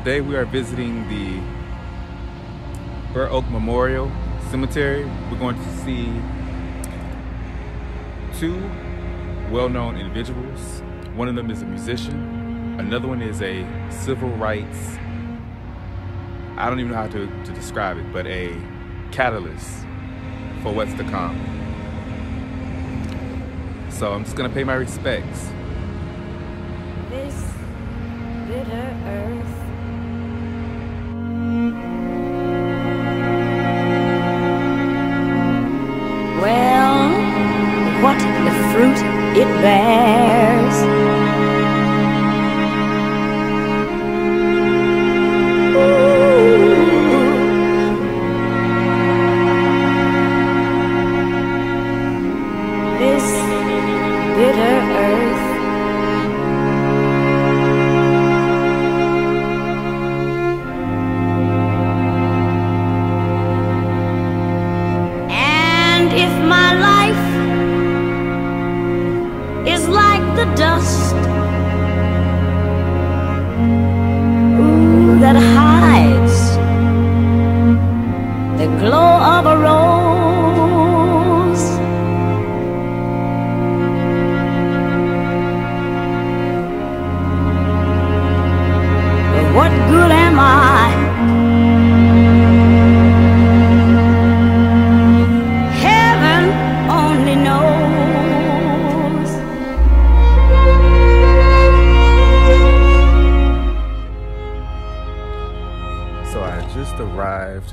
Today we are visiting the Burr Oak Memorial Cemetery. We're going to see two well-known individuals. One of them is a musician. Another one is a civil rights, I don't even know how to, to describe it, but a catalyst for what's to come. So I'm just gonna pay my respects. This bitter earth. Well, what the fruit it bears. Arrived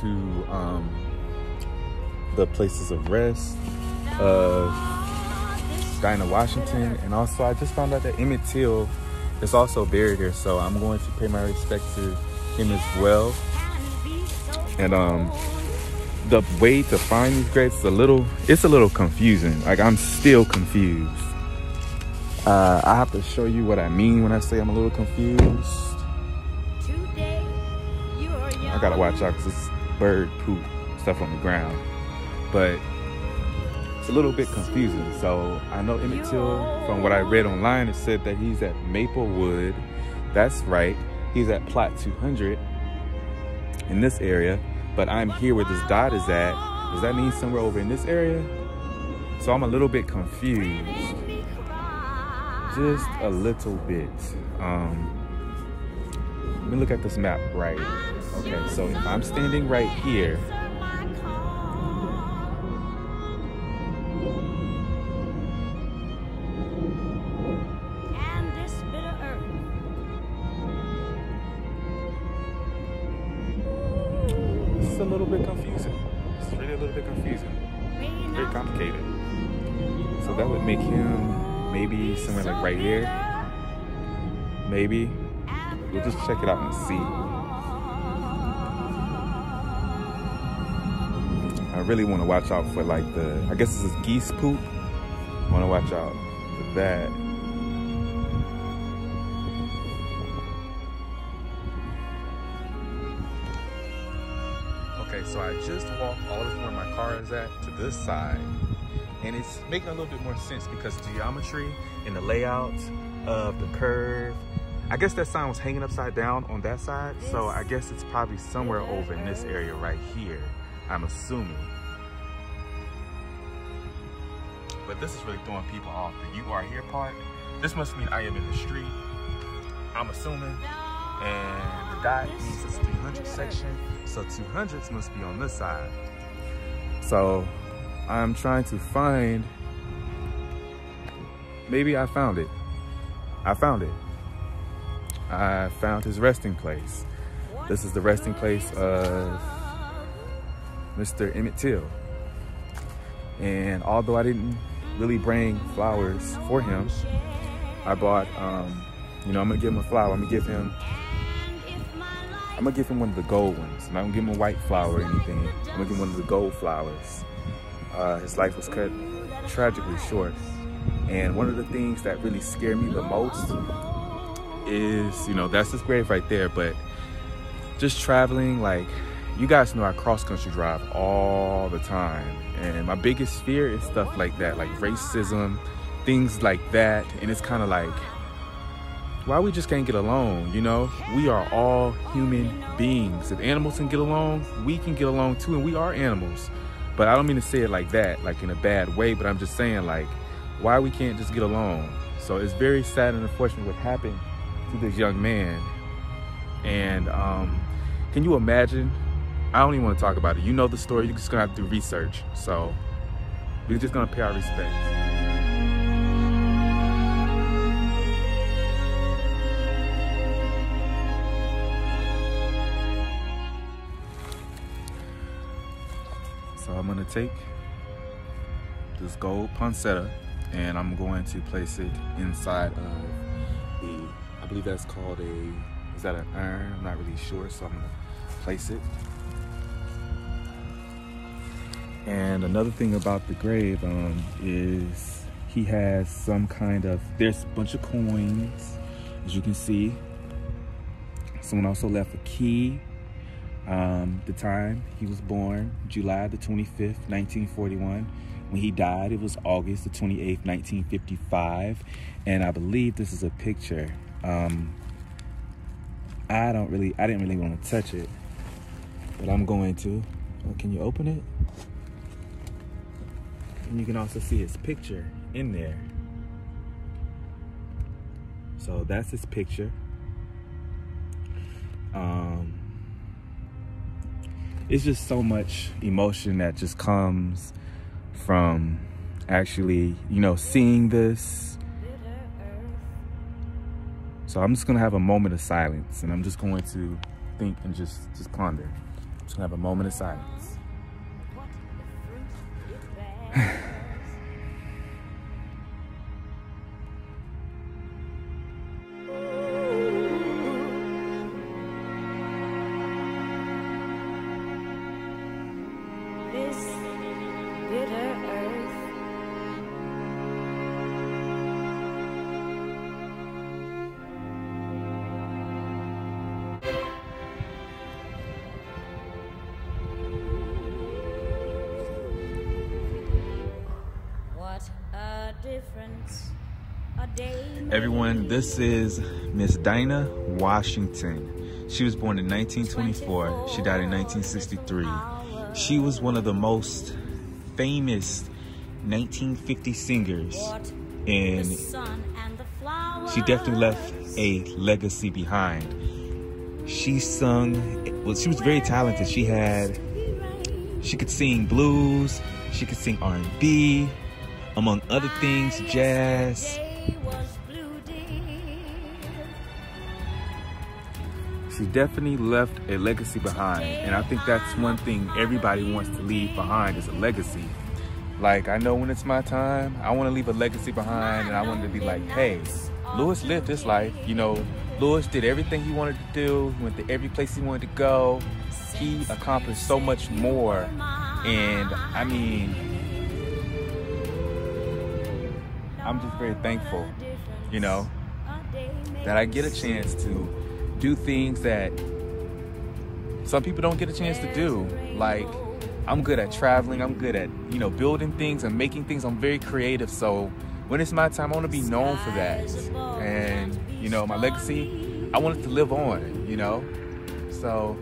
to um, the places of rest of Dinah Washington, and also I just found out that Emmett Till is also buried here. So I'm going to pay my respect to him as well. And um, the way to find these graves is a little, it's a little confusing. Like I'm still confused. Uh, I have to show you what I mean when I say I'm a little confused. Gotta watch out because it's bird poop stuff on the ground. But it's a little bit confusing. So I know Emmett Till, from what I read online, it said that he's at Maplewood. That's right. He's at plot 200 in this area. But I'm here where this dot is at. Does that mean somewhere over in this area? So I'm a little bit confused. Just a little bit. Um, let me look at this map right. Okay, so if I'm standing right here, this bitter earth. it's a little bit confusing. It's really a little bit confusing. Very complicated. So that would make him maybe somewhere like right here. Maybe. We'll just check it out and see. I really want to watch out for like the, I guess this is geese poop. I want to watch out for that. Okay, so I just walked all the way from where my car is at to this side. And it's making a little bit more sense because geometry and the layout of the curve. I guess that sign was hanging upside down on that side. So I guess it's probably somewhere over in this area right here. I'm assuming. But this is really throwing people off. The you are here part. This must mean I am in the street. I'm assuming. And the dot means it's 300 section. So 200s must be on this side. So I'm trying to find, maybe I found it. I found it. I found his resting place. This is the resting place of Mr. Emmett Till. And although I didn't really bring flowers for him, I bought, um, you know, I'm gonna give him a flower. I'm gonna give him, I'm gonna give him one of the gold ones. I'm not gonna give him a white flower or anything. I'm gonna give him one of the gold flowers. Uh, his life was cut tragically short. And one of the things that really scared me the most is, you know, that's his grave right there, but just traveling, like, you guys know I cross country drive all the time. And my biggest fear is stuff like that, like racism, things like that. And it's kind of like, why we just can't get along, you know? We are all human beings. If animals can get along, we can get along too, and we are animals. But I don't mean to say it like that, like in a bad way, but I'm just saying like, why we can't just get along. So it's very sad and unfortunate what happened to this young man. And um, can you imagine? I don't even want to talk about it. You know the story, you're just gonna have to do research. So we're just gonna pay our respects. So I'm gonna take this gold poinsettia and I'm going to place it inside of the, I believe that's called a, is that an urn? I'm not really sure, so I'm gonna place it. And another thing about the grave um, is he has some kind of, there's a bunch of coins, as you can see. Someone also left a key um, the time he was born, July the 25th, 1941. When he died, it was August the 28th, 1955. And I believe this is a picture. Um, I don't really, I didn't really want to touch it, but I'm going to. Oh, can you open it? And you can also see his picture in there. So that's his picture. Um, it's just so much emotion that just comes from actually, you know, seeing this. So I'm just gonna have a moment of silence and I'm just going to think and just, just ponder. I'm just gonna have a moment of silence. Everyone, this is Miss Dinah Washington. She was born in 1924. She died in 1963. She was one of the most famous 1950 singers, and she definitely left a legacy behind. She sung, well, she was very talented. She had, she could sing blues, she could sing R&B, among other things, jazz. She definitely left a legacy behind, and I think that's one thing everybody wants to leave behind is a legacy. Like I know when it's my time, I want to leave a legacy behind, and I want to be like, hey, Lewis lived his life. You know, Lewis did everything he wanted to do. Went to every place he wanted to go. He accomplished so much more, and I mean, I'm just very thankful. You know, that I get a chance to do things that some people don't get a chance to do. Like, I'm good at traveling, I'm good at, you know, building things and making things. I'm very creative. So when it's my time, I want to be known for that. And, you know, my legacy, I want it to live on, you know? So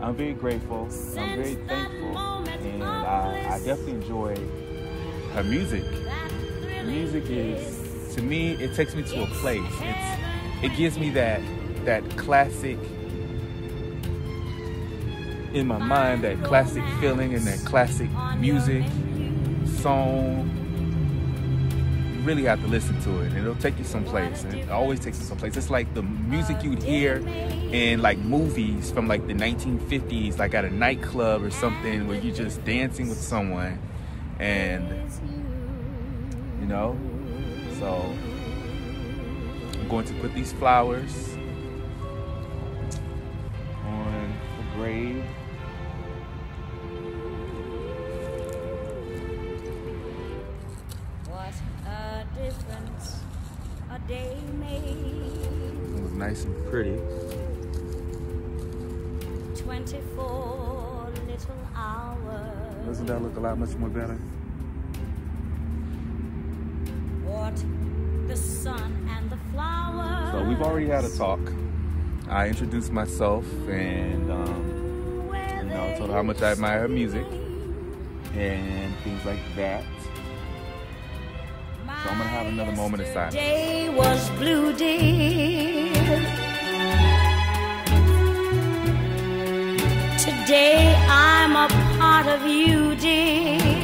I'm very grateful. I'm very thankful. And I, I definitely enjoy her music. Music is, to me, it takes me to a place. It's, it gives me that that classic in my mind, that classic feeling and that classic music, song. You really have to listen to it, and it'll take you someplace. And it always takes you someplace. It's like the music you'd hear in like movies from like the 1950s, like at a nightclub or something, where you're just dancing with someone, and know. So I'm going to put these flowers on the grave. What a difference a day made. It was nice and pretty. 24 little hours. Doesn't that look a lot much more better? The sun and the flowers. So So we've already had a talk. I introduced myself and um, you know told her how much I admire her music and things like that. So I'm gonna have another moment of silence. Day was blue, dear. Today I'm a part of you, dear.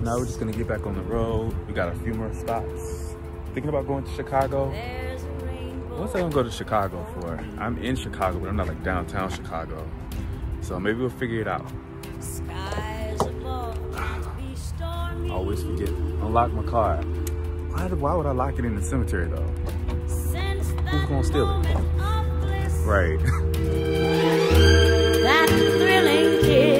So now we're just gonna get back on the road. We got a few more stops. Thinking about going to Chicago. What's I gonna go to Chicago for? I'm in Chicago, but I'm not like downtown Chicago. So maybe we'll figure it out. Always forget. Unlock my car. Why, why would I lock it in the cemetery though? Who's gonna steal it? Right.